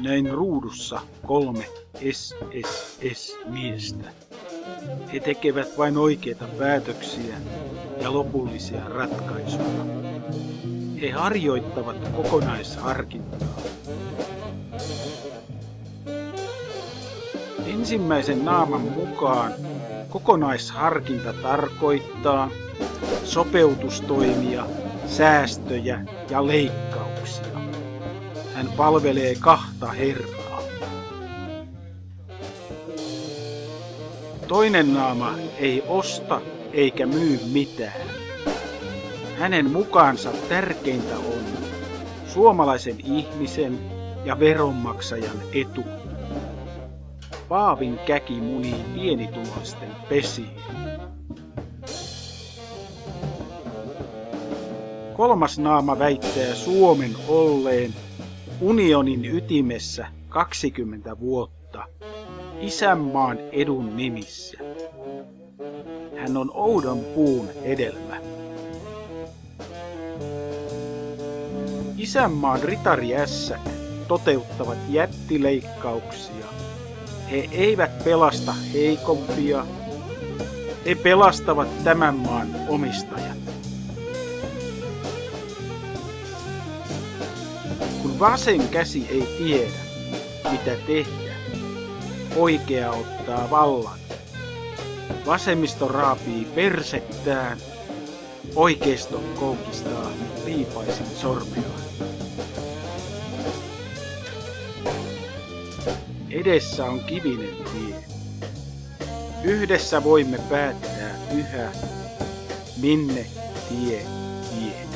Näin ruudussa kolme SSS-miestä. He tekevät vain oikeita päätöksiä ja lopullisia ratkaisuja. He harjoittavat kokonaisharkintaa. Ensimmäisen naaman mukaan kokonaisharkinta tarkoittaa sopeutustoimia, säästöjä ja leikkauksia. Hän palvelee kahta herraa. Toinen naama ei osta eikä myy mitään. Hänen mukaansa tärkeintä on suomalaisen ihmisen ja veronmaksajan etu. Paavin käki munii pienituloisten pesiin. Kolmas naama väittää Suomen olleen unionin ytimessä 20 vuotta isänmaan edun nimissä. Hän on oudon puun hedelmä. Isänmaan ritariässä toteuttavat jättileikkauksia. He eivät pelasta heikompia. He pelastavat tämän maan omistajat. Kun vasen käsi ei tiedä, mitä tehdä, oikea ottaa vallan. Vasemmisto raapii persettään, oikeisto koukistaa liipaisin sormiaan. Edessä on kivinen tie. Yhdessä voimme päättää yhä, minne tie vie.